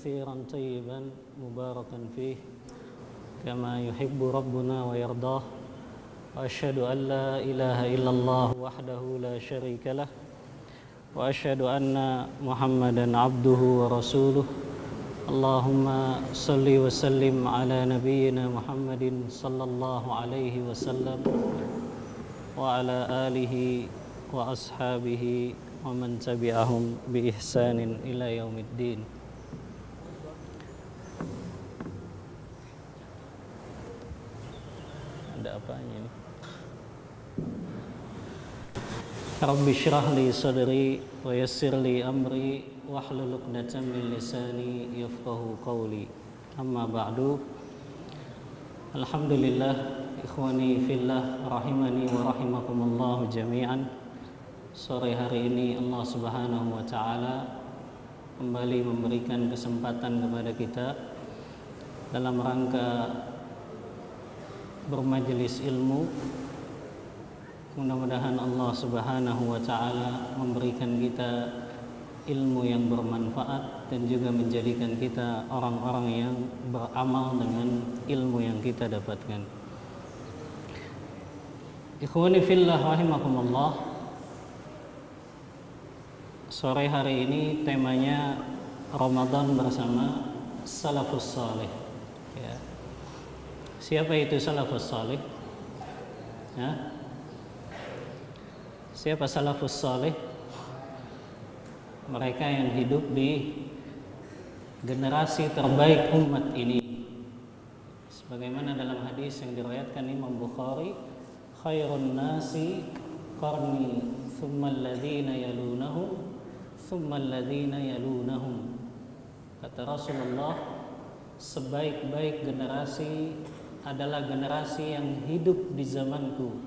كثيرا طيبا مباركا فيه كما يحب ربنا ويرضاه. وأشهد أن لا إله إلا الله وحده لا شريك له. وأشهد أن محمدا عبده ورسوله. اللهم صل وسلم على نبينا محمد صلى الله عليه وسلم وعلى آله وأصحابه ومن تبعهم بإحسان إلى يوم الدين. Rabbi syrah li sadri wa yassir li amri wahlul 'uqdatam min lisani yafqahu qawli. Amma ba'du. Alhamdulillah ikhwani fillah rahimani wa rahimakumullah jami'an. Sore hari ini Allah Subhanahu wa taala kembali memberikan kesempatan kepada kita dalam rangka bermajelis ilmu mudah-mudahan Allah Subhanahu wa taala memberikan kita ilmu yang bermanfaat dan juga menjadikan kita orang-orang yang beramal dengan ilmu yang kita dapatkan. Ikhwani fillah rahimakumullah. Sore hari ini temanya Ramadan bersama salafus saleh. Ya. Siapa itu salafus saleh? Ya? Siapa salafus saleh? Mereka yang hidup di generasi terbaik umat ini. Sebagaimana dalam hadis yang diriwayatkan Imam Bukhari, khairun nasi qarni thumma alladhina yalunahum thumma alladhina yalunahum. Kata Rasulullah, sebaik-baik generasi adalah generasi yang hidup di zamanku,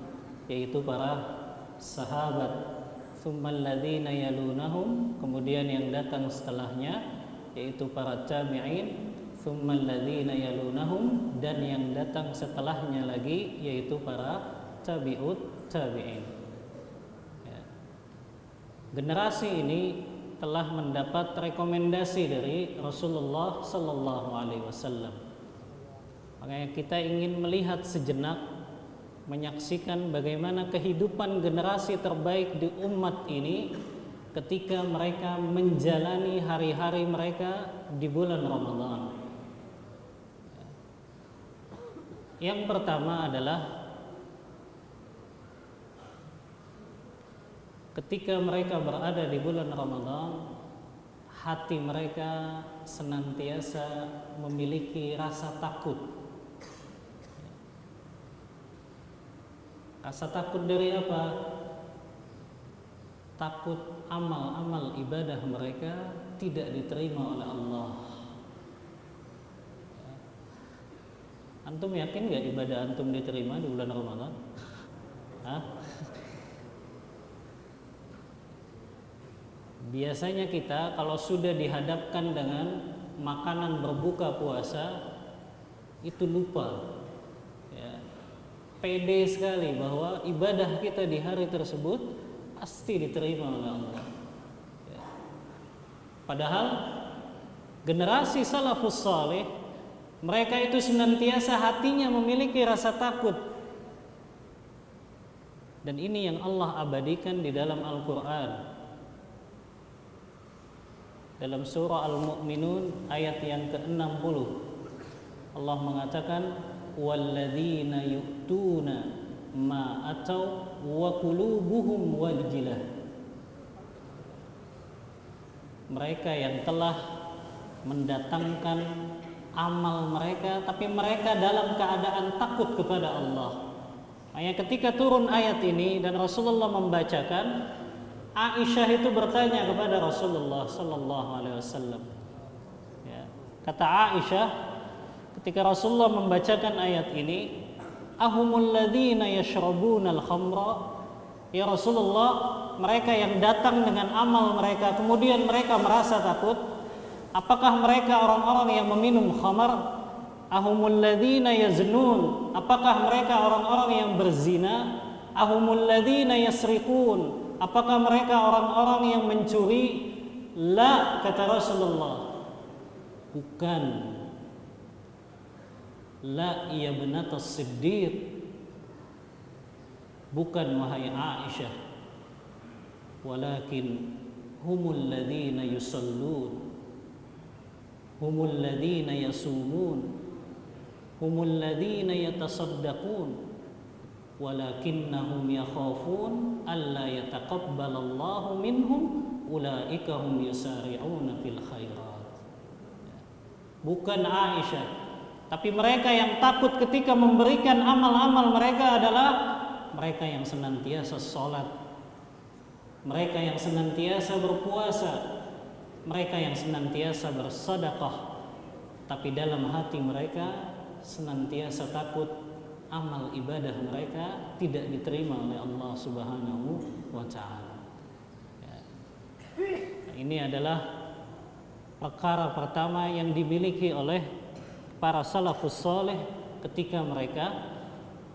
yaitu para sahabat. Yalunahum kemudian yang datang setelahnya yaitu para tabi'in. Yalunahum dan yang datang setelahnya lagi yaitu para tabi'ut tabi'in. Ya. generasi ini telah mendapat rekomendasi dari Rasulullah sallallahu alaihi wasallam. Makanya kita ingin melihat sejenak menyaksikan bagaimana kehidupan generasi terbaik di umat ini ketika mereka menjalani hari-hari mereka di bulan Ramadan. Yang pertama adalah ketika mereka berada di bulan Ramadan, hati mereka senantiasa memiliki rasa takut Rasa takut dari apa? Takut amal-amal ibadah mereka tidak diterima oleh Allah. Antum yakin gak ibadah antum diterima di bulan Ramadan? Hah? Biasanya kita kalau sudah dihadapkan dengan makanan berbuka puasa itu lupa pede sekali bahwa ibadah kita di hari tersebut pasti diterima oleh Allah. Ya. Padahal generasi salafus saleh mereka itu senantiasa hatinya memiliki rasa takut. Dan ini yang Allah abadikan di dalam Al-Qur'an. Dalam surah Al-Mu'minun ayat yang ke-60 Allah mengatakan walladzina yu'tuna ma atau wa qulubuhum wajilah mereka yang telah mendatangkan amal mereka tapi mereka dalam keadaan takut kepada Allah Makanya ketika turun ayat ini dan Rasulullah membacakan Aisyah itu bertanya kepada Rasulullah sallallahu alaihi wasallam ya. kata Aisyah ketika Rasulullah membacakan ayat ini ahumul ladzina yashrabuna al-khamra? Ya Rasulullah mereka yang datang dengan amal mereka kemudian mereka merasa takut apakah mereka orang-orang yang meminum khamar? Ahumul ladzina yaznun? Apakah mereka orang-orang yang berzina? Ahumul ladzina yasriqun? Apakah mereka orang-orang yang mencuri? La kata Rasulullah. Bukan. La ia benata siddiq. Bukan wahai Aisyah. Walakin humul ladhina yusallun. Humul ladhina yasumun. Humul ladhina yatasaddaqun. Walakinnahum yakhafun alla yataqabbalallahu minhum ulaika hum yusari'una fil khairat. Bukan Aisyah, tapi mereka yang takut ketika memberikan amal-amal mereka adalah mereka yang senantiasa sholat, mereka yang senantiasa berpuasa, mereka yang senantiasa bersedekah, tapi dalam hati mereka senantiasa takut amal ibadah mereka tidak diterima oleh Allah Subhanahu wa taala. Ini adalah perkara pertama yang dimiliki oleh para salafus soleh ketika mereka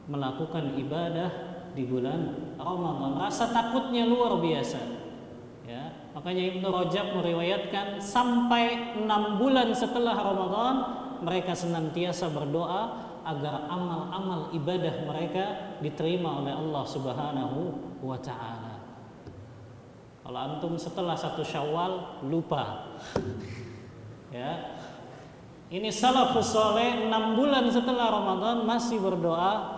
melakukan ibadah di bulan Ramadan. Rasa takutnya luar biasa. Ya, makanya Ibnu Rajab meriwayatkan sampai enam bulan setelah Ramadan mereka senantiasa berdoa agar amal-amal ibadah mereka diterima oleh Allah Subhanahu wa taala. Kalau antum setelah satu Syawal lupa. ya. Ini salafus soleh 6 bulan setelah Ramadan masih berdoa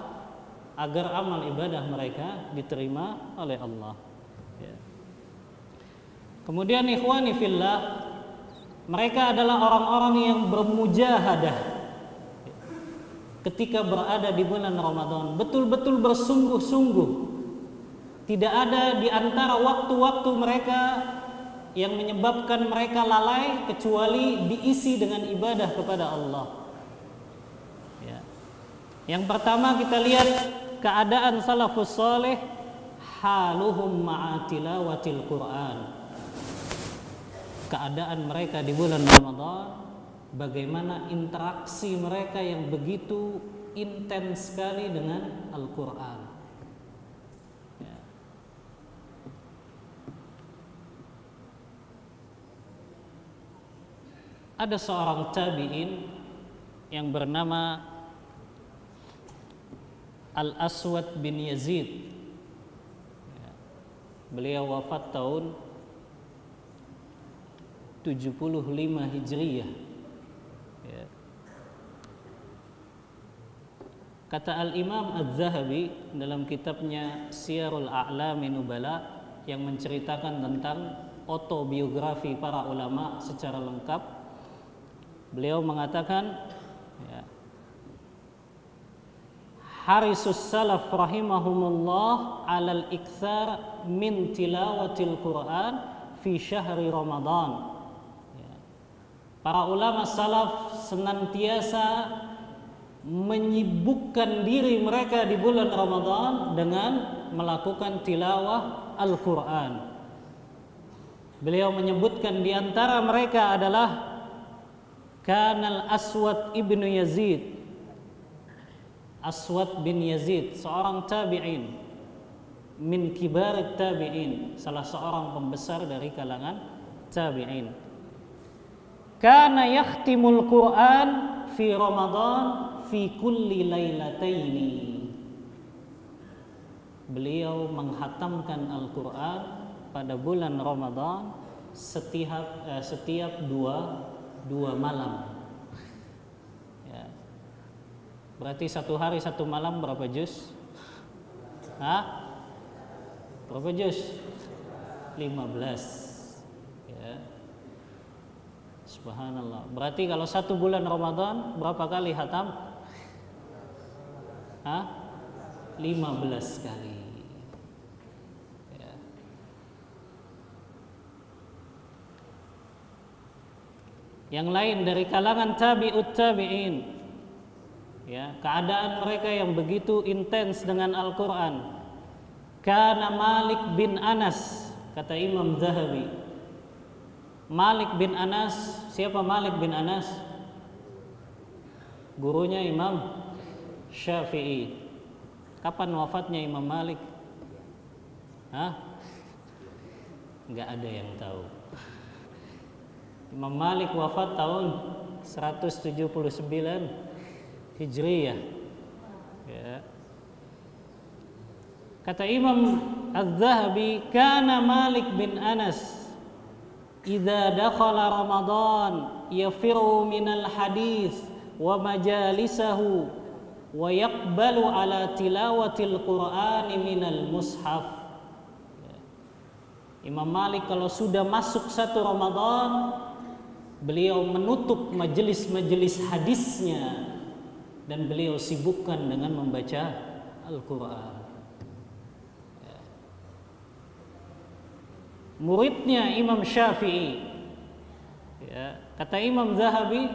agar amal ibadah mereka diterima oleh Allah. Ya. Kemudian ikhwani fillah mereka adalah orang-orang yang bermujahadah ketika berada di bulan Ramadan, betul-betul bersungguh-sungguh tidak ada di antara waktu-waktu mereka yang menyebabkan mereka lalai kecuali diisi dengan ibadah kepada Allah. Ya. Yang pertama kita lihat keadaan salafus soleh haluhum ma'atilawatil Quran. Keadaan mereka di bulan Ramadan bagaimana interaksi mereka yang begitu intens sekali dengan Al-Quran. Ada seorang tabi'in yang bernama Al-Aswad bin Yazid. Beliau wafat tahun 75 Hijriyah. Ya. Kata Al-Imam Az-Zahabi dalam kitabnya Siyarul A'lami Nubala yang menceritakan tentang autobiografi para ulama secara lengkap Beliau mengatakan ya, Harisus salaf rahimahumullah alal ikthar min tilawatil Quran fi syahri Ramadan. Ya. Para ulama salaf senantiasa menyibukkan diri mereka di bulan Ramadan dengan melakukan tilawah Al-Quran. Beliau menyebutkan di antara mereka adalah Kanal Aswad ibnu Yazid. Aswad bin Yazid seorang tabi'in. Min kibar tabi'in salah seorang pembesar dari kalangan tabi'in. Kana yakhtimul Quran fi Ramadan fi kulli lailataini. Beliau menghatamkan Al-Quran pada bulan Ramadan setiap eh, setiap dua dua malam. Ya. Berarti satu hari satu malam berapa juz? Hah? Berapa juz? 15. Ya. Subhanallah. Berarti kalau satu bulan Ramadan berapa kali hatam? Hah? 15 kali. Yang lain dari kalangan tabi'ut tabi'in. Ya keadaan mereka yang begitu intens dengan Al-Qur'an. Karena Malik bin Anas kata Imam Zahabi. Malik bin Anas siapa Malik bin Anas? Gurunya Imam Syafi'i. Kapan wafatnya Imam Malik? Hah? Enggak ada yang tahu Imam Malik wafat tahun 179 Hijriyah. Ya. Kata Imam Az-Zahabi, kana Malik bin Anas idza dakhala Ramadan yafiru minal hadis wa majalisahu wa yaqbalu ala tilawatil Qur'ani minal mushaf. Ya. Imam Malik kalau sudah masuk satu Ramadan beliau menutup majelis-majelis hadisnya dan beliau sibukkan dengan membaca Al-Quran. Ya. Muridnya Imam Syafi'i, ya, kata Imam Zahabi,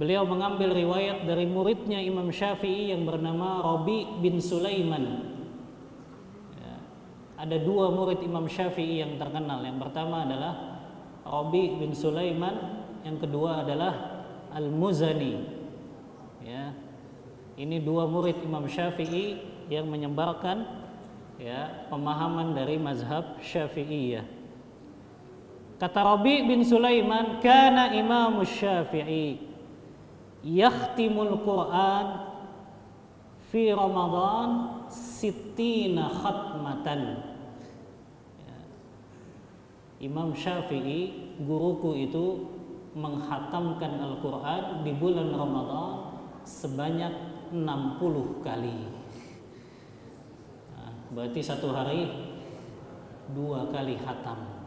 beliau mengambil riwayat dari muridnya Imam Syafi'i yang bernama Robi bin Sulaiman. Ya, ada dua murid Imam Syafi'i yang terkenal. Yang pertama adalah Robi bin Sulaiman, yang kedua adalah Al-Muzani. Ya. Ini dua murid Imam Syafi'i yang menyebarkan ya pemahaman dari mazhab Syafi'iyah. Kata Rabi bin Sulaiman, "Kana Imam Syafi'i yakhtimul Quran fi Ramadan sittina khatmatan." Imam Syafi'i guruku itu menghatamkan Al-Quran di bulan Ramadan sebanyak 60 kali. Nah, berarti satu hari dua kali hatam.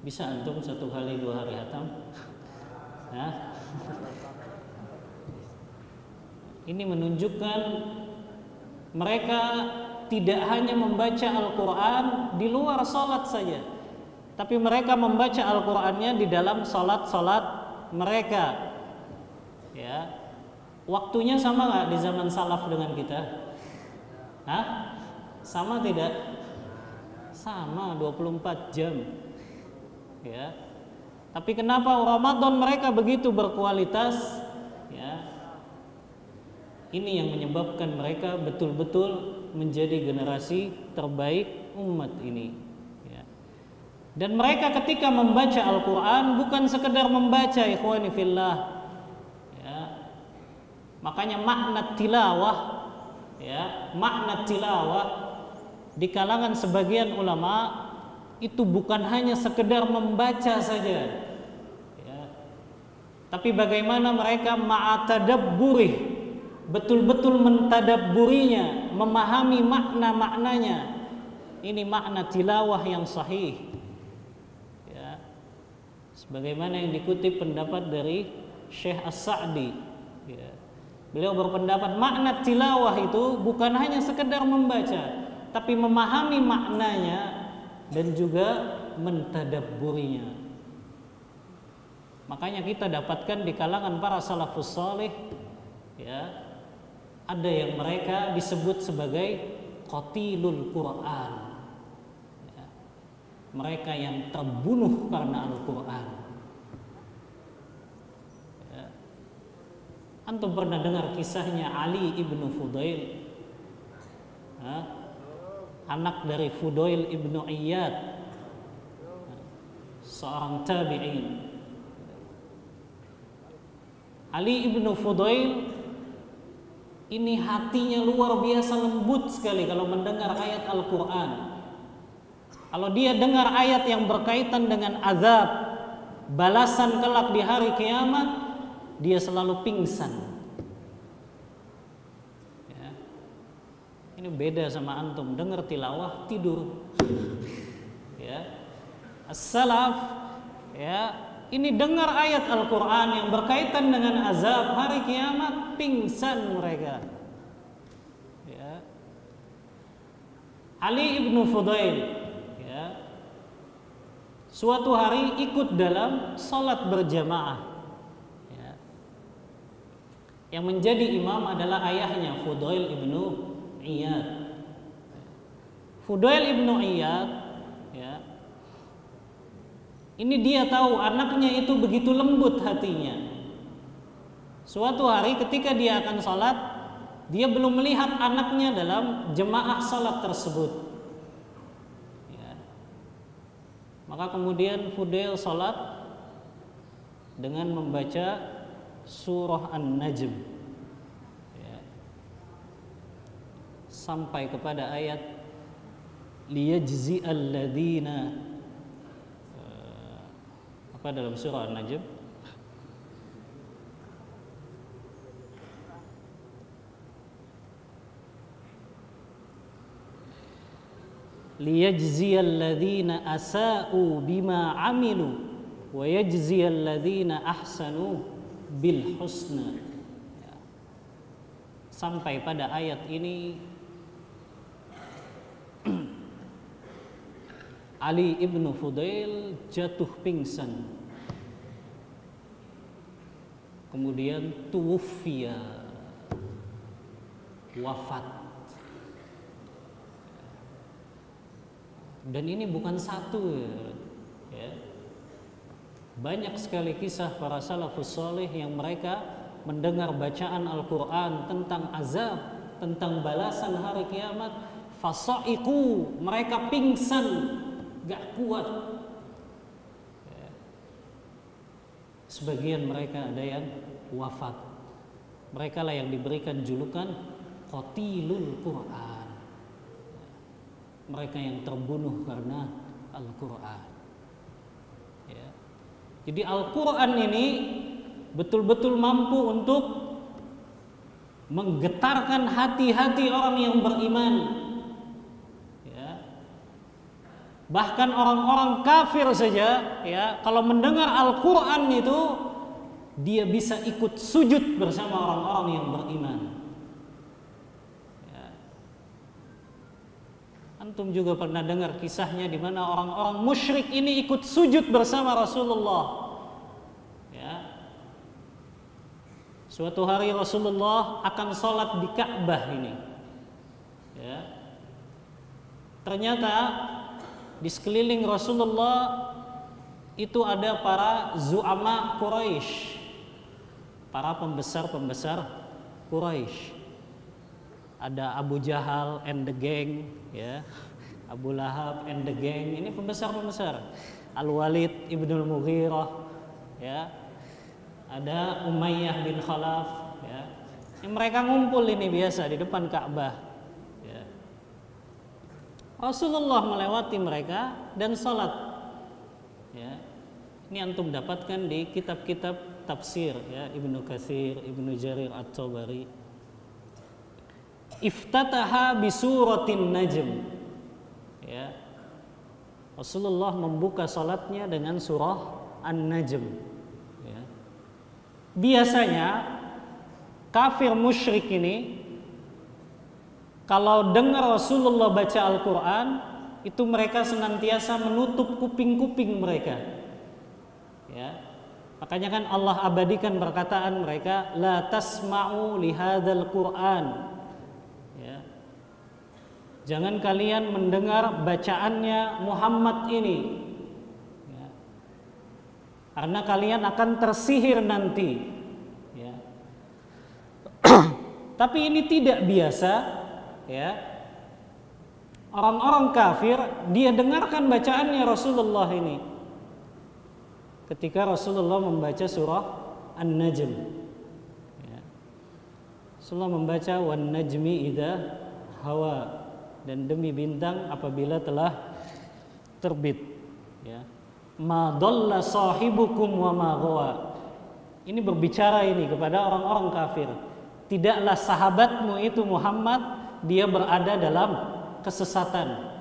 Bisa antum satu kali dua hari hatam? Nah, ini menunjukkan mereka tidak hanya membaca Al-Quran di luar sholat saja, tapi mereka membaca Al-Qur'annya di dalam salat-salat mereka. Ya. Waktunya sama nggak di zaman salaf dengan kita? Hah? Sama tidak? Sama 24 jam. Ya. Tapi kenapa Ramadan mereka begitu berkualitas? Ya. Ini yang menyebabkan mereka betul-betul menjadi generasi terbaik umat ini. Dan mereka ketika membaca Al-Quran bukan sekedar membaca ikhwani fillah. Ya. Makanya makna tilawah ya, makna tilawah di kalangan sebagian ulama itu bukan hanya sekedar membaca saja. Ya. Tapi bagaimana mereka ma'atadabburi betul-betul mentadabburinya, memahami makna-maknanya. Ini makna tilawah yang sahih. Sebagaimana yang dikutip pendapat dari Syekh As-Sa'di. Ya. beliau berpendapat makna tilawah itu bukan hanya sekedar membaca tapi memahami maknanya dan juga mentadabburinya makanya kita dapatkan di kalangan para salafus salih ya ada yang mereka disebut sebagai qatilul Quran mereka yang terbunuh karena Al-Quran. Ya. Antum pernah dengar kisahnya Ali ibnu Fudail? Ya. Anak dari Fudail ibnu Iyad, seorang tabi'in. Ali ibnu Fudail ini hatinya luar biasa lembut sekali kalau mendengar ayat Al-Quran. Kalau dia dengar ayat yang berkaitan dengan azab, balasan kelak di hari kiamat, dia selalu pingsan. Ya. Ini beda sama antum, dengar tilawah tidur. Ya. As-salaf ya, ini dengar ayat Al-Qur'an yang berkaitan dengan azab hari kiamat, pingsan mereka. Ya. Ali ibnu Fudail suatu hari ikut dalam sholat berjamaah. Ya. Yang menjadi imam adalah ayahnya Fudail ibnu Iyad. Fudail ibnu Iyad, ya, ini dia tahu anaknya itu begitu lembut hatinya. Suatu hari ketika dia akan sholat, dia belum melihat anaknya dalam jemaah sholat tersebut. Ya. Maka kemudian Fudail salat dengan membaca surah An-Najm ya. sampai kepada ayat liyajzi alladzina apa dalam surah An-Najm? Liyajzi alladzina asa'u bima amilu wa yajzi alladzina ahsanu bil husna. Ya. sampai pada ayat ini Ali ibnu Fudail jatuh pingsan kemudian tuwfiya wafat. Dan ini bukan satu ya. banyak sekali kisah para salafus soleh yang mereka mendengar bacaan Al-Quran tentang azab tentang balasan hari kiamat. Fasaiku mereka pingsan gak kuat ya. Sebagian mereka ada yang wafat mereka lah yang diberikan julukan qatilul Quran mereka yang terbunuh karena Al-Quran. Ya. Jadi Al-Quran ini betul-betul mampu untuk menggetarkan hati-hati orang yang beriman. Ya. Bahkan orang-orang kafir saja, ya, kalau mendengar Al-Quran itu dia bisa ikut sujud bersama orang-orang yang beriman. Antum juga pernah dengar kisahnya di mana orang-orang musyrik ini ikut sujud bersama Rasulullah. Ya. Suatu hari Rasulullah akan sholat di Ka'bah ini. Ya. Ternyata di sekeliling Rasulullah itu ada para zu'ama Quraisy. Para pembesar-pembesar Quraisy ada Abu Jahal and the gang ya. Abu Lahab and the gang. Ini pembesar-pembesar. Al Walid ibnul Mughirah ya. Ada Umayyah bin Khalaf ya. Ini mereka ngumpul ini biasa di depan Ka'bah. Rasulullah melewati mereka dan sholat. Ya. Ini antum dapatkan di kitab-kitab tafsir ya. Ibnu Katsir Ibnu Jarir At-Tabari. Iftataha bisuratin najm. Ya. Rasulullah membuka salatnya dengan surah An-Najm. Ya. biasanya kafir musyrik ini kalau dengar Rasulullah baca Al-Quran itu mereka senantiasa menutup kuping-kuping mereka ya makanya kan Allah abadikan perkataan mereka la tasma'u lihadzal Qur'an Jangan kalian mendengar bacaannya Muhammad ini. Ya. Karena kalian akan tersihir nanti. Ya. Tapi ini tidak biasa. Ya. Orang-orang kafir dia dengarkan bacaannya Rasulullah ini. Ketika Rasulullah membaca surah An-Najm. Ya. Rasulullah membaca wan najmi idza hawa dan demi bintang apabila telah terbit ya ma dhalla sahibukum wa ma ghawa ini berbicara ini kepada orang-orang kafir tidaklah sahabatmu itu Muhammad dia berada dalam kesesatan.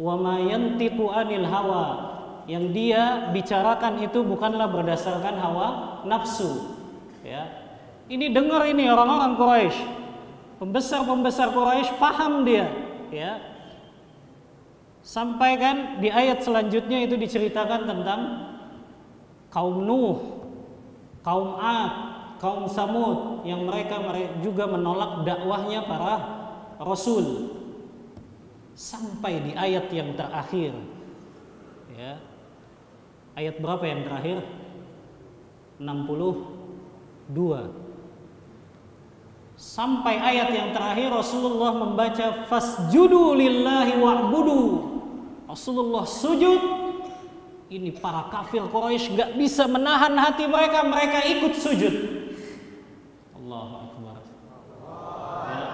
Wa ma yantiqu anil hawa. Yang dia bicarakan itu bukanlah berdasarkan hawa nafsu. Ya. Ini dengar ini orang-orang Quraisy. Pembesar-pembesar Quraisy paham dia. Ya. Sampai kan di ayat selanjutnya itu diceritakan tentang kaum Nuh, kaum Ad, kaum Samud yang mereka juga menolak dakwahnya para rasul sampai di ayat yang terakhir. Ya. Ayat berapa yang terakhir? 62 sampai ayat yang terakhir Rasulullah membaca fasjudu lillahi wa'budu. Rasulullah sujud ini para kafir Quraisy nggak bisa menahan hati mereka, mereka ikut sujud. Allahu Akbar. Ya.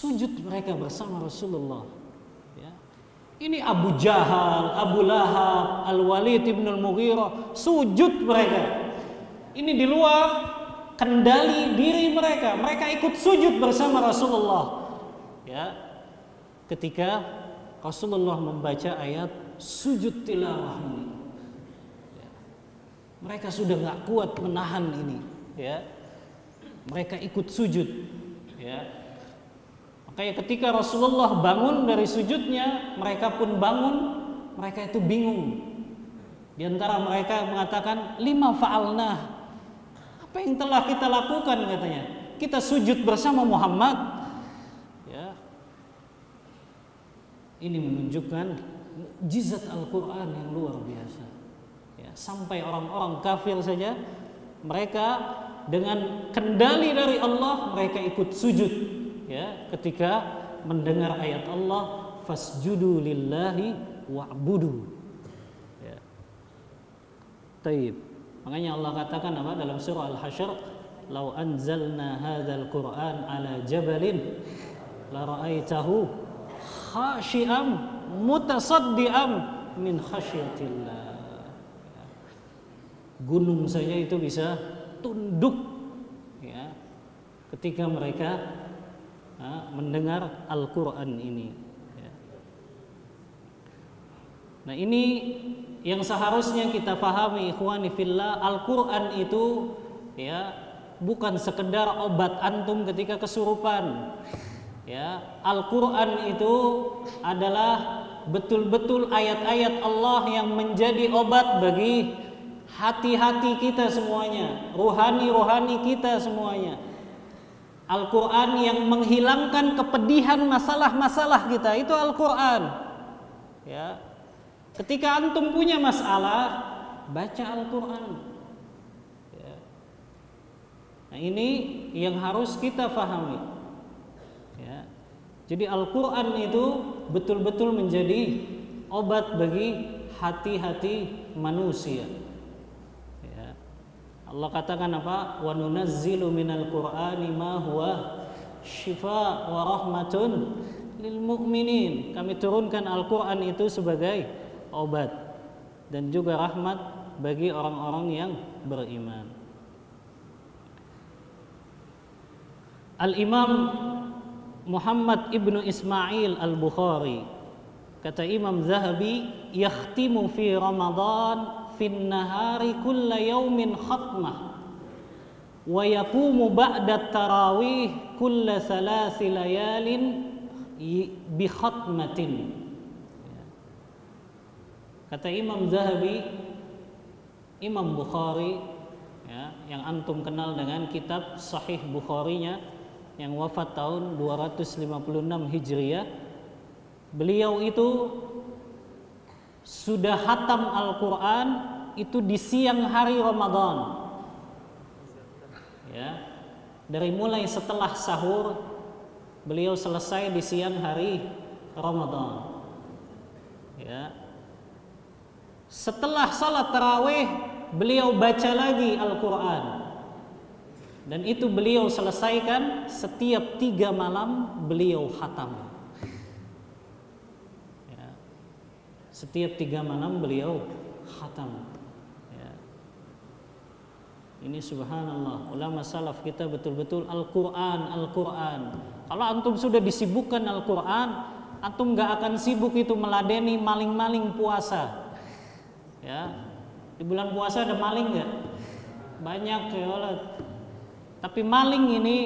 Sujud mereka bersama Rasulullah. Ya. Ini Abu Jahal, Abu Lahab, Al Walid ibn al Mughirah, sujud mereka. Ini di luar kendali diri mereka. Mereka ikut sujud bersama Rasulullah. Ya. Ketika Rasulullah membaca ayat sujud tilawah. Ya. Mereka sudah nggak kuat menahan ini, ya. Mereka ikut sujud, ya. Makanya ketika Rasulullah bangun dari sujudnya, mereka pun bangun, mereka itu bingung. Di antara mereka mengatakan lima fa'alna. Apa yang telah kita lakukan katanya? Kita sujud bersama Muhammad. Ya. Ini menunjukkan mukjizat Al-Quran yang luar biasa. Ya, sampai orang-orang kafir saja mereka dengan kendali dari Allah mereka ikut sujud ya ketika mendengar ayat Allah fasjudu lillahi wa'budu ya. Taib. Makanya Allah katakan apa dalam surah Al-Hasyr Lau anzalna hadzal Qur'an ala jabalin la ra'aitahu khashi'am mutasaddiam min khasyatillah. Gunung saja itu bisa tunduk ya ketika mereka mendengar Al-Qur'an ini ya. Nah, ini yang seharusnya kita pahami ikhwani fillah Al-Qur'an itu ya bukan sekedar obat antum ketika kesurupan. Ya, Al-Qur'an itu adalah betul-betul ayat-ayat Allah yang menjadi obat bagi hati-hati kita semuanya, rohani-rohani kita semuanya. Al-Quran yang menghilangkan kepedihan masalah-masalah kita itu Al-Quran. Ya, ketika antum punya masalah, baca Al-Quran. Ya. Nah ini yang harus kita pahami. Ya. Jadi Al-Quran itu betul-betul menjadi obat bagi hati-hati manusia. Allah katakan apa? Wa nunazzilu minal Qur'ani ma huwa syifa wa rahmatun lil mu'minin. Kami turunkan Al-Qur'an itu sebagai obat dan juga rahmat bagi orang-orang yang beriman. Al-Imam Muhammad ibnu Ismail al-Bukhari kata Imam Zahabi yakhtimu fi Ramadan fin nahari kulla yaumin khatmah wa yaqumu ba'da tarawih kulla thalathi layalin bi khatmatin kata Imam Zahabi Imam Bukhari ya, yang antum kenal dengan kitab Sahih Bukharinya yang wafat tahun 256 Hijriah. Beliau itu sudah hatam Al-Qur'an itu di siang hari Ramadan. Ya. Dari mulai setelah sahur beliau selesai di siang hari Ramadan. Ya. Setelah salat tarawih beliau baca lagi Al-Qur'an dan itu beliau selesaikan setiap tiga malam beliau khatam. Ya. Setiap tiga malam beliau khatam. Ya. Ini subhanallah ulama salaf kita betul-betul Al-Quran, Al-Quran. Kalau antum sudah disibukkan Al-Quran, antum gak akan sibuk itu meladeni maling-maling puasa. Ya, di bulan puasa ada maling nggak? Banyak ya Allah tapi maling ini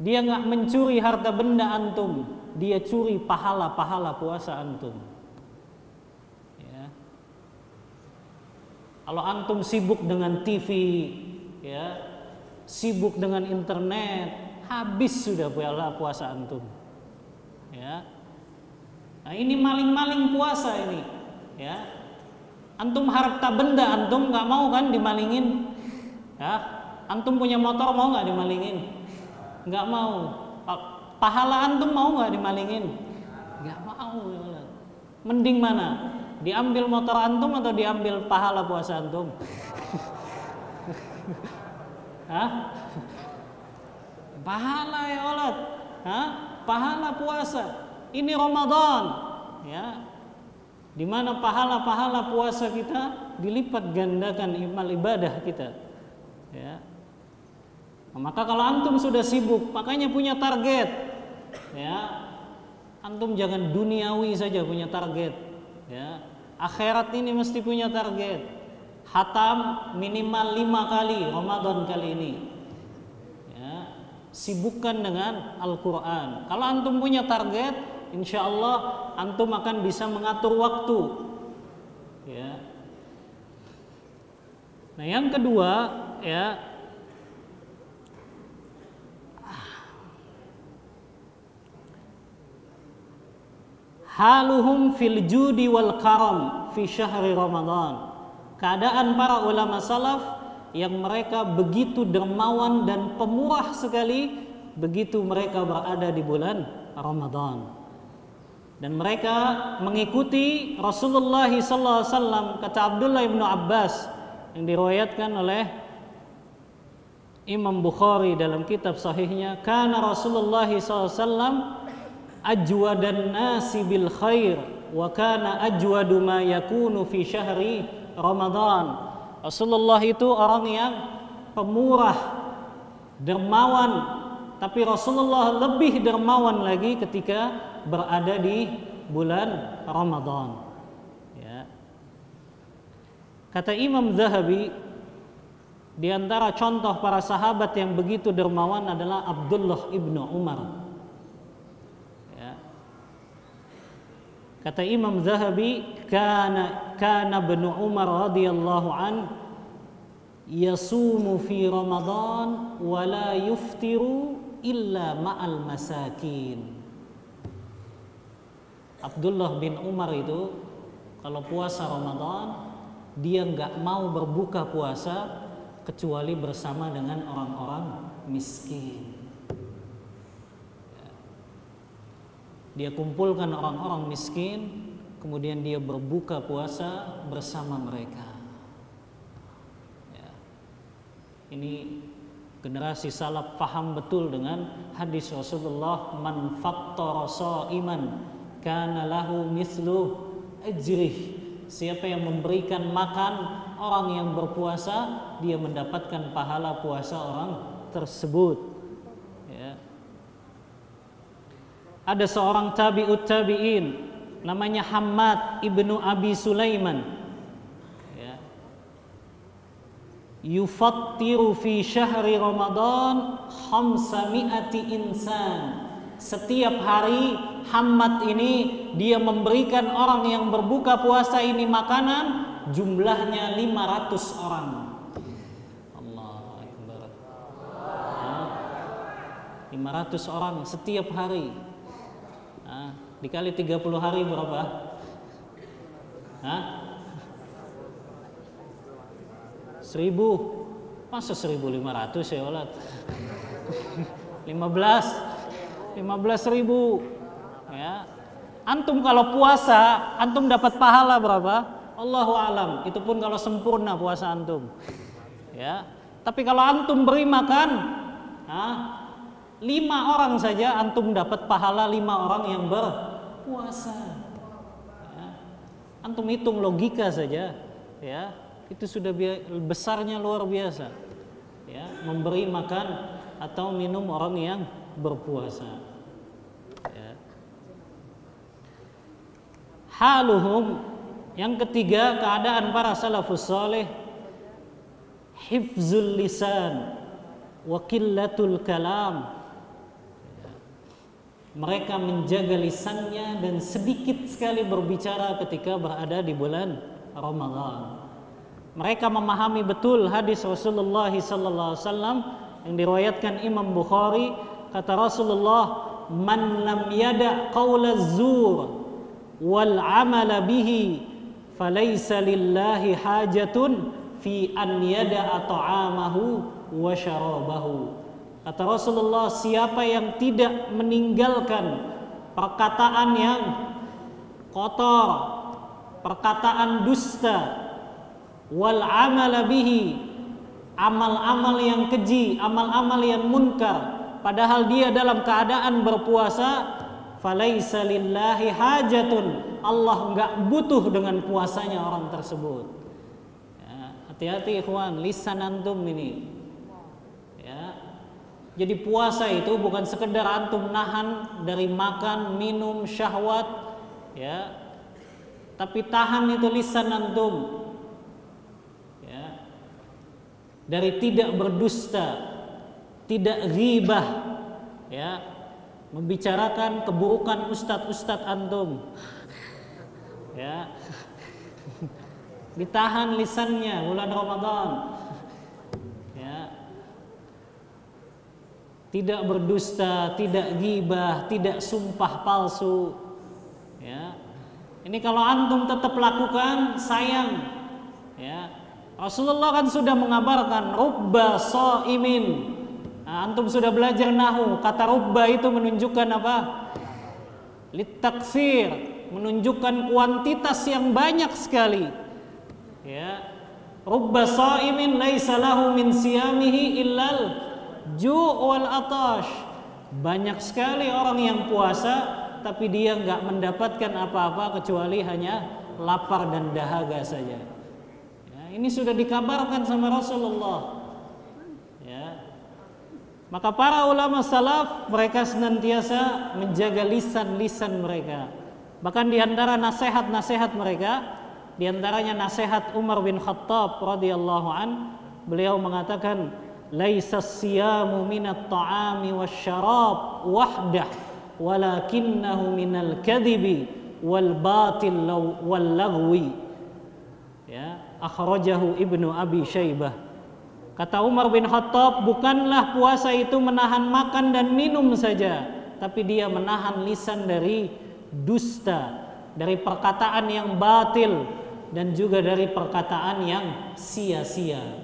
dia nggak mencuri harta benda antum, dia curi pahala-pahala puasa antum. Ya. Kalau antum sibuk dengan TV, ya, sibuk dengan internet, habis sudah pahala puasa antum. Ya. Nah, ini maling-maling puasa ini, ya. Antum harta benda antum nggak mau kan dimalingin, ya Antum punya motor mau nggak dimalingin? Nggak mau. Pahala antum mau nggak dimalingin? Nggak mau. Mending mana? Diambil motor antum atau diambil pahala puasa antum? Hah? Pahala ya Allah. Hah? Pahala puasa. Ini Ramadan. Ya. Di mana pahala-pahala puasa kita dilipat gandakan imal ibadah kita. Ya. Nah, maka kalau antum sudah sibuk, makanya punya target. Ya. Antum jangan duniawi saja punya target. Ya. Akhirat ini mesti punya target. Hatam minimal lima kali Ramadan kali ini. Ya. Sibukkan dengan Al-Quran. Kalau antum punya target, insya Allah antum akan bisa mengatur waktu. Ya. Nah yang kedua ya haluhum fil judi wal karam fi syahri Ramadan. Keadaan para ulama salaf yang mereka begitu dermawan dan pemurah sekali begitu mereka berada di bulan Ramadan. Dan mereka mengikuti Rasulullah SAW kata Abdullah bin Abbas yang diriwayatkan oleh Imam Bukhari dalam kitab sahihnya karena Rasulullah SAW ajwadan nasi bil khair wa kana ajwadu ma yakunu fi syahri Ramadan. Rasulullah itu orang yang pemurah, dermawan, tapi Rasulullah lebih dermawan lagi ketika berada di bulan Ramadan. Ya. Kata Imam Zahabi, di antara contoh para sahabat yang begitu dermawan adalah Abdullah ibnu Umar. Ya. Kata Imam Zahabi, kana kana ibnu Umar radhiyallahu an yasumu fi Ramadan wa la yuftiru illa ma'al masakin. Abdullah bin Umar itu kalau puasa Ramadan dia nggak mau berbuka puasa kecuali bersama dengan orang-orang miskin. Dia kumpulkan orang-orang miskin, kemudian dia berbuka puasa bersama mereka. Ya. Ini generasi salaf paham betul dengan hadis Rasulullah man fattara iman kana lahu mislu ajrih siapa yang memberikan makan orang yang berpuasa dia mendapatkan pahala puasa orang tersebut ya. Ada seorang tabi'ut tabi'in namanya Hamad ibnu Abi Sulaiman ya. yufattiru fi syahri Ramadan khamsami'ati insan setiap hari Hamad ini dia memberikan orang yang berbuka puasa ini makanan jumlahnya 500 orang. Allah Akbar. 500 orang setiap hari. Nah, dikali 30 hari berapa? Hah? 1000 masa 1500 ya Allah 15 15 ribu? Ya. Antum kalau puasa antum dapat pahala berapa? Allahu alam. Itu pun kalau sempurna puasa antum. Ya. Tapi kalau antum beri makan nah, lima orang saja antum dapat pahala lima orang yang berpuasa ya. antum hitung logika saja ya itu sudah besarnya luar biasa ya memberi makan atau minum orang yang berpuasa. Ya. Haluhum yang ketiga keadaan para salafus saleh hifzul lisan wa qillatul kalam. Mereka menjaga lisannya dan sedikit sekali berbicara ketika berada di bulan Ramadan. Mereka memahami betul hadis Rasulullah sallallahu alaihi wasallam yang diriwayatkan Imam Bukhari kata Rasulullah man lam yada qaula zur wal amala bihi falaysa lillahi hajatun fi an yada ta'amahu wa syarabahu kata Rasulullah siapa yang tidak meninggalkan perkataan yang kotor perkataan dusta, wal amala bihi, amal-amal yang keji, amal-amal yang munkar, padahal dia dalam keadaan berpuasa, falaisa lillahi hajatun. Allah enggak butuh dengan puasanya orang tersebut. Ya, hati-hati ikhwan, lisan antum ini. Ya. Jadi puasa itu bukan sekedar antum nahan dari makan, minum, syahwat, ya. Tapi tahan itu lisan antum dari tidak berdusta, tidak ghibah, ya, membicarakan keburukan ustadz-ustadz antum. Ya. Ditahan lisannya bulan Ramadan. Ya. Tidak berdusta, tidak ghibah, tidak sumpah palsu. Ya. Ini kalau antum tetap lakukan sayang. Ya, Rasulullah kan sudah mengabarkan rubba imin. Nah, antum sudah belajar nahu. Kata rubba itu menunjukkan apa? Litaksir, menunjukkan kuantitas yang banyak sekali. Ya. Rubba imin laisa lahu min siyamihi illal ju' wal atash. Banyak sekali orang yang puasa tapi dia nggak mendapatkan apa-apa kecuali hanya lapar dan dahaga saja. Ini sudah dikabarkan sama Rasulullah. Ya. Maka para ulama salaf mereka senantiasa menjaga lisan-lisan mereka. Bahkan di antara nasihat-nasihat mereka, di antaranya nasihat Umar bin Khattab radhiyallahu an, beliau mengatakan, "Laisa siyamu minat ta'ami wahdah, walakinnahu minal kadhibi wal batil wal lagwi." Ya, akhrajahu. Kata Umar bin Khattab, bukanlah puasa itu menahan makan dan minum saja, tapi dia menahan lisan dari dusta, dari perkataan yang batil dan juga dari perkataan yang sia-sia.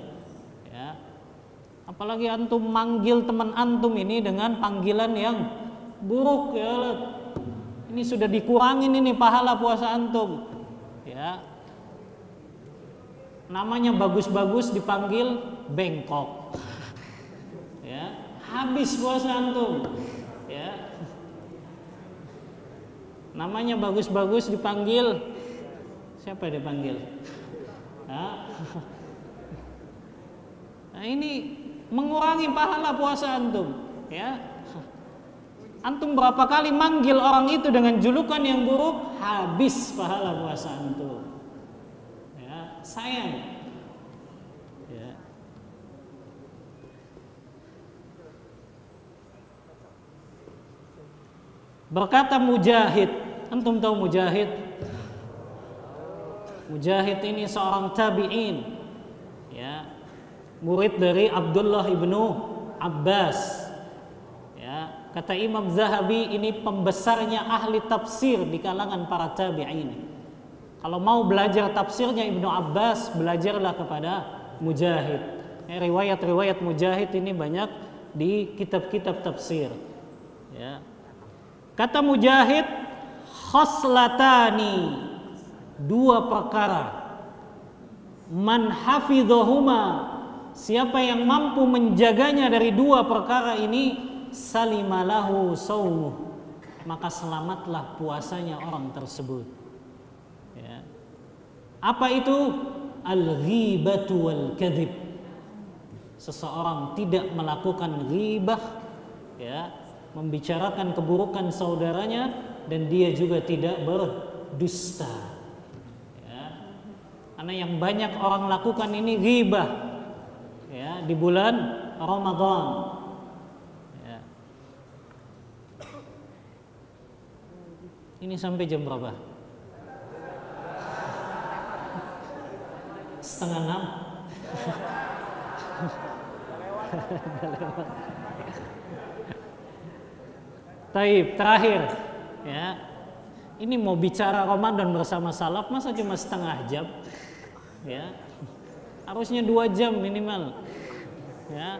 Ya. Apalagi antum manggil teman antum ini dengan panggilan yang buruk ya. Ini sudah dikurangin ini pahala puasa antum. Ya, namanya bagus-bagus dipanggil bengkok. Ya. Habis puasa antum. Ya. Namanya bagus-bagus dipanggil. Siapa dipanggil? Nah, nah ini mengurangi pahala puasa antum ya antum berapa kali manggil orang itu dengan julukan yang buruk habis pahala puasa antum sayang. Ya. Berkata Mujahid, antum tahu Mujahid? Mujahid ini seorang tabi'in. Ya. Murid dari Abdullah ibnu Abbas. Ya, kata Imam Zahabi ini pembesarnya ahli tafsir di kalangan para tabi'in. Kalau mau belajar tafsirnya Ibnu Abbas, belajarlah kepada Mujahid. Eh, riwayat-riwayat Mujahid ini banyak di kitab-kitab tafsir. Ya. Kata Mujahid, khoslatani dua perkara. Man hafidhahuma siapa yang mampu menjaganya dari dua perkara ini salimalahu saumuh maka selamatlah puasanya orang tersebut. Apa itu? Al-ghibatu wal kadhib. Seseorang tidak melakukan ghibah ya, membicarakan keburukan saudaranya dan dia juga tidak berdusta. Ya. Karena yang banyak orang lakukan ini ghibah ya di bulan Ramadan. Ya. Ini sampai jam berapa? setengah enam Taib terakhir ya ini mau bicara Ramadan bersama salaf masa cuma setengah jam ya harusnya dua jam minimal ya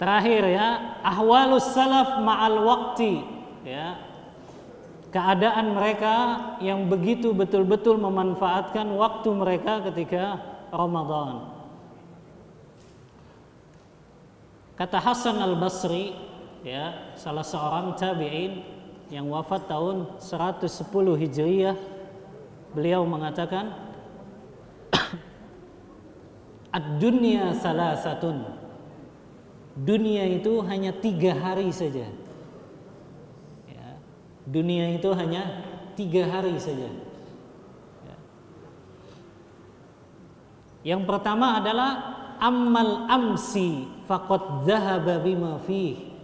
terakhir ya ahwalus salaf ma'al waqti ya keadaan mereka yang begitu betul-betul memanfaatkan waktu mereka ketika Ramadan. Kata Hasan Al-Basri, ya, salah seorang tabi'in yang wafat tahun 110 Hijriyah, beliau mengatakan, Ad-dunya salah satun. Dunia itu hanya tiga hari saja. Ya, dunia itu hanya tiga hari saja. Ya. Yang pertama adalah amal amsi faqad dhahaba bima fih.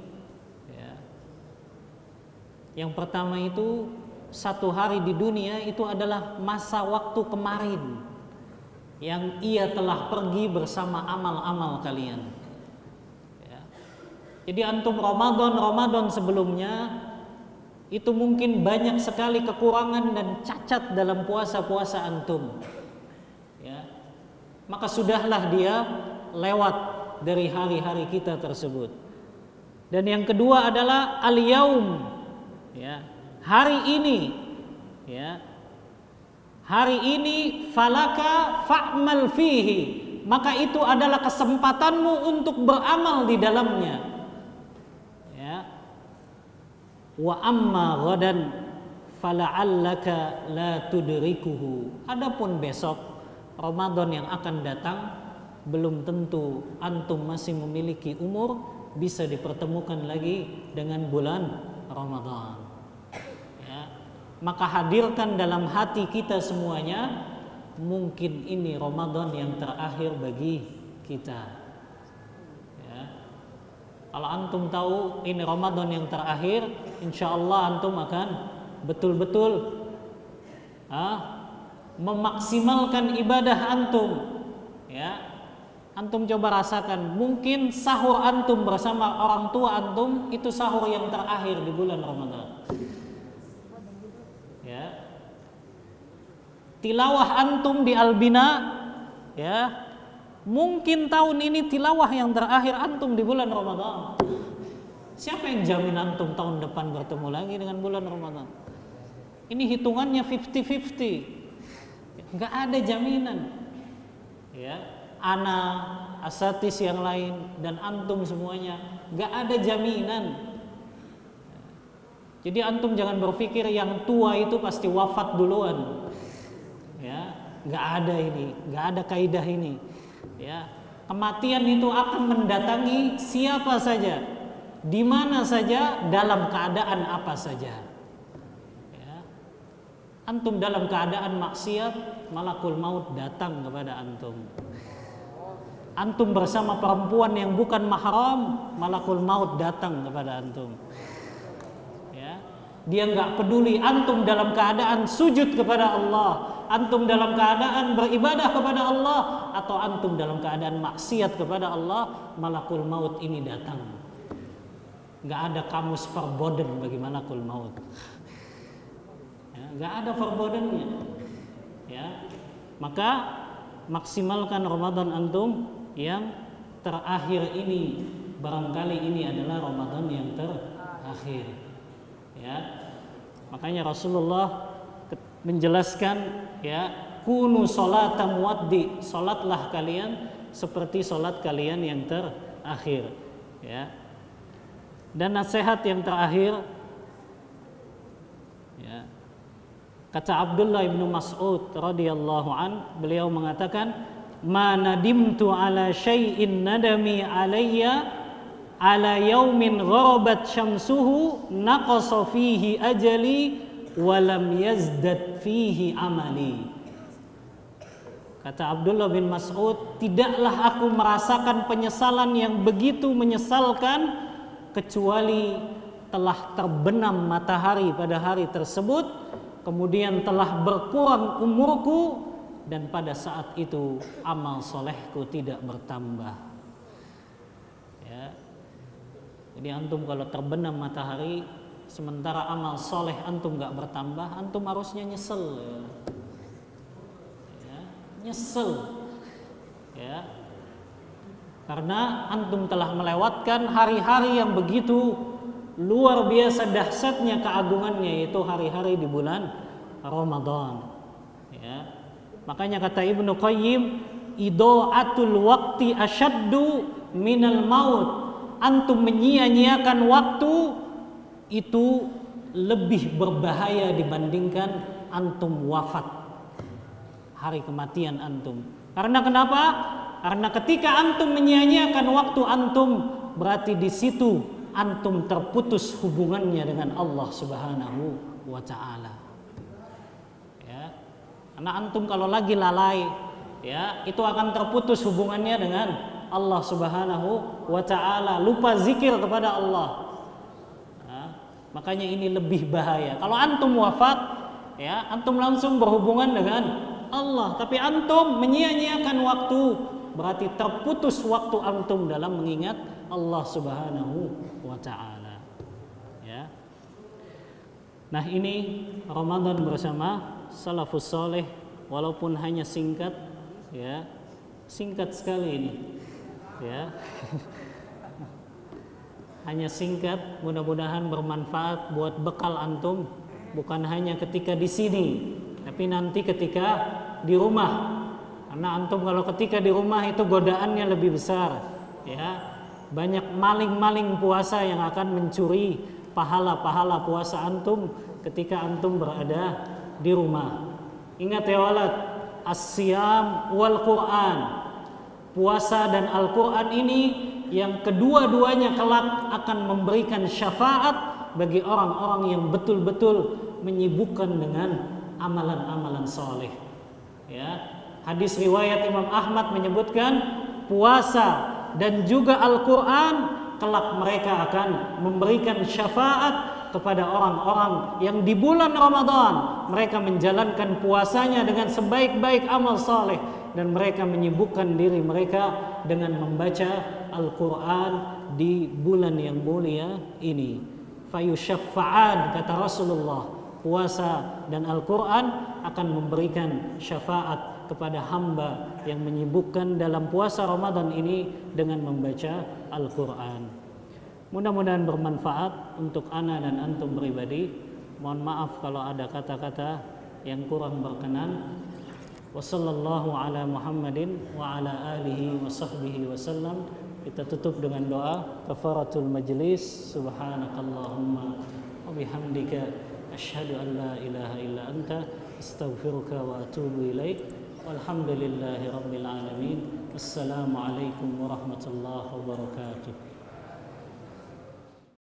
Ya. Yang pertama itu satu hari di dunia itu adalah masa waktu kemarin yang ia telah pergi bersama amal-amal kalian. Ya. Jadi antum Ramadan Ramadan sebelumnya itu mungkin banyak sekali kekurangan dan cacat dalam puasa-puasa antum. Ya. Maka sudahlah dia lewat dari hari-hari kita tersebut. Dan yang kedua adalah al-yaum. Ya. Hari ini ya hari ini falaka fa'mal fihi. Maka itu adalah kesempatanmu untuk beramal di dalamnya. Ya. Wa amma ghadan fala'allaka la tudrikuhu. Adapun besok Ramadan yang akan datang belum tentu antum masih memiliki umur bisa dipertemukan lagi dengan bulan Ramadan maka hadirkan dalam hati kita semuanya mungkin ini Ramadan yang terakhir bagi kita. Ya. kalau antum tahu ini Ramadan yang terakhir insya Allah antum akan betul-betul ah, memaksimalkan ibadah antum. Ya. Antum coba rasakan mungkin sahur antum bersama orang tua antum itu sahur yang terakhir di bulan Ramadan tilawah antum di Albina ya. Mungkin tahun ini tilawah yang terakhir antum di bulan Ramadan. Siapa yang jamin antum tahun depan bertemu lagi dengan bulan Ramadan? Ini hitungannya 50-50 nggak ada jaminan. Ya ana asatis yang lain dan antum semuanya nggak ada jaminan. Jadi antum jangan berpikir yang tua itu pasti wafat duluan nggak ada ini nggak ada kaidah ini ya. Kematian itu akan mendatangi siapa saja di mana saja dalam keadaan apa saja ya. antum dalam keadaan maksiat malakul maut datang kepada antum. Antum bersama perempuan yang bukan mahram malakul maut datang kepada antum ya. Dia nggak peduli antum dalam keadaan sujud kepada Allah antum dalam keadaan beribadah kepada Allah atau antum dalam keadaan maksiat kepada Allah, malakul maut ini datang. Gak ada kamus verboden bagi malakul maut. Ya, ada verbodennya. Ya, maka maksimalkan Ramadan antum yang terakhir ini. Barangkali ini adalah Ramadan yang terakhir. Ya, makanya Rasulullah menjelaskan ya kunu salata muaddi salatlah kalian seperti salat kalian yang terakhir ya. Dan nasihat yang terakhir ya kata Abdullah ibnu Mas'ud radhiyallahu an beliau mengatakan ma nadimtu ala syai'in nadami alayya ala yaumin gharabat syamsuhu naqasa fihi ajali walam yazdad fihi amali. Kata Abdullah bin Mas'ud tidaklah aku merasakan penyesalan yang begitu menyesalkan kecuali telah terbenam matahari pada hari tersebut kemudian telah berkurang umurku dan pada saat itu amal solehku tidak bertambah. Ya. Jadi antum kalau terbenam matahari sementara amal soleh antum gak bertambah antum harusnya nyesel ya. nyesel ya karena antum telah melewatkan hari-hari yang begitu luar biasa dahsyatnya keagungannya yaitu hari-hari di bulan Ramadan. Ya. Makanya kata Ibnu Qayyim, idoatul waktu asyaddu minal maut. Antum menyia-nyiakan waktu itu lebih berbahaya dibandingkan antum wafat. Hari kematian antum. Karena kenapa? Karena ketika antum menyia-nyiakan waktu antum berarti di situ antum terputus hubungannya dengan Allah Subhanahu wa taala. Ya. Karena antum kalau lagi lalai ya, itu akan terputus hubungannya dengan Allah Subhanahu wa taala, lupa zikir kepada Allah. Ya. Makanya ini lebih bahaya. Kalau antum wafat ya, antum langsung berhubungan dengan Allah, tapi antum menyia-nyiakan waktu berarti terputus waktu antum dalam mengingat Allah Subhanahu wa taala. Ya. Nah, ini Ramadan bersama salafus soleh walaupun hanya singkat ya. Singkat sekali ini. Ya. hanya singkat, mudah-mudahan bermanfaat buat bekal antum bukan hanya ketika di sini, tapi nanti ketika di rumah karena antum kalau ketika di rumah itu godaannya lebih besar, ya. Banyak maling-maling puasa yang akan mencuri pahala-pahala puasa antum ketika antum berada di rumah. Ingat ya walad, asyam wal Quran. Puasa dan Al-Quran ini yang kedua-duanya kelak akan memberikan syafaat bagi orang-orang yang betul-betul menyibukkan dengan amalan-amalan soleh. Ya, Hadis riwayat Imam Ahmad menyebutkan puasa dan juga Al-Quran kelak mereka akan memberikan syafaat kepada orang-orang yang di bulan Ramadan mereka menjalankan puasanya dengan sebaik-baik amal saleh dan mereka menyibukkan diri mereka dengan membaca Al-Quran di bulan yang mulia ini. Fayusyaffa'an kata Rasulullah puasa dan Al-Quran akan memberikan syafaat kepada hamba yang menyibukkan dalam puasa Ramadan ini dengan membaca Al-Quran. Mudah-mudahan bermanfaat untuk ana dan antum pribadi. Mohon maaf kalau ada kata-kata yang kurang berkenan. Ala Muhammadin wa ala alihi wa sahbihi wasallam. Kita tutup dengan doa kafaratul majlis. Subhanakallahumma wa bihamdika asyhadu an la ilaha illa anta astaghfiruka wa atubu ilaik. العالمين السلام عليكم ورحمة الله وبركاته